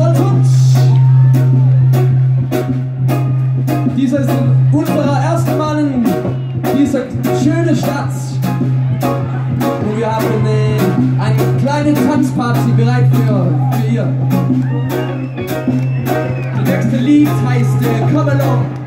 Soltund. Dieser ist unserer ersten Mal in dieser schönen Stadt. Und wir haben eine, eine kleine Tanzparty bereit für, für ihr. Das nächste Lied heißt äh, Come Along.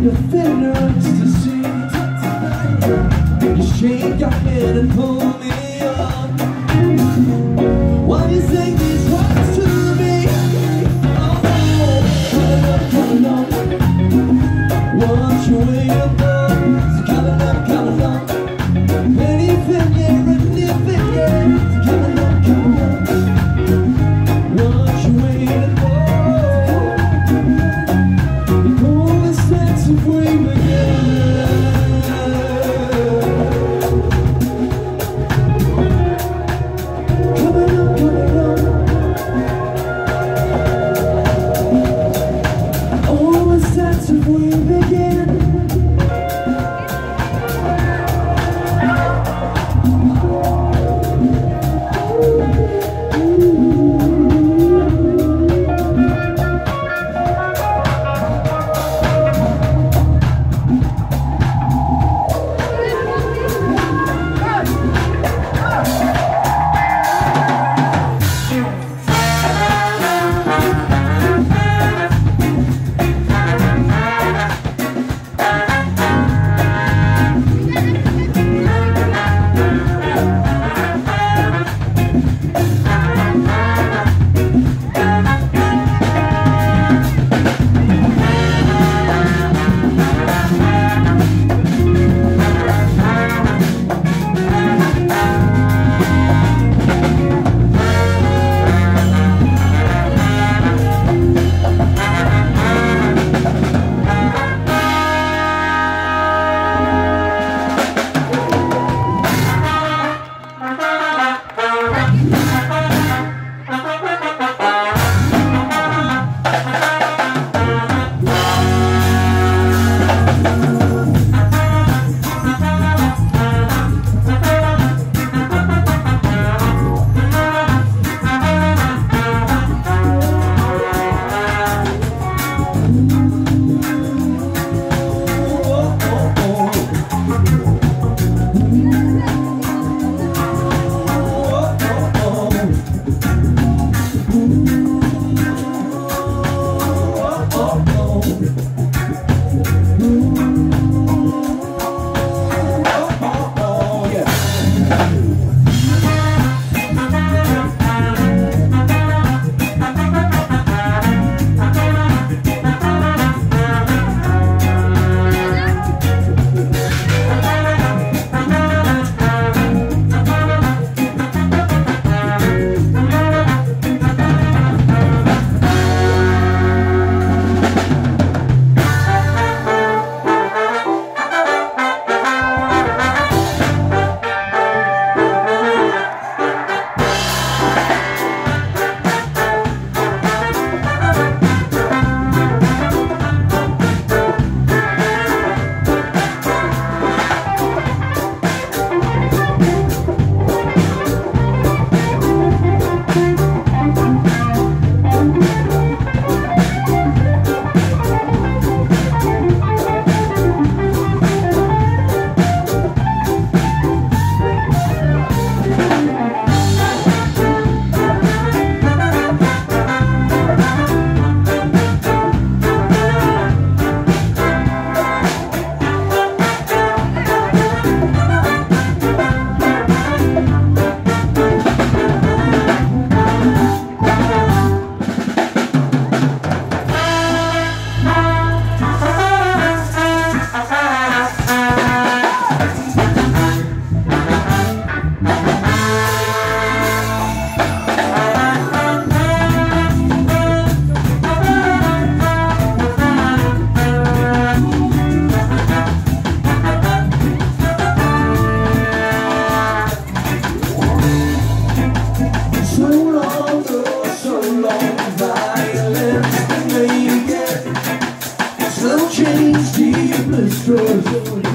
Kind of inner ecstasy. Just shake your head and pull me up. While you sing these words to me. Oh, coming. What you waiting for? Up, coming up. destroys.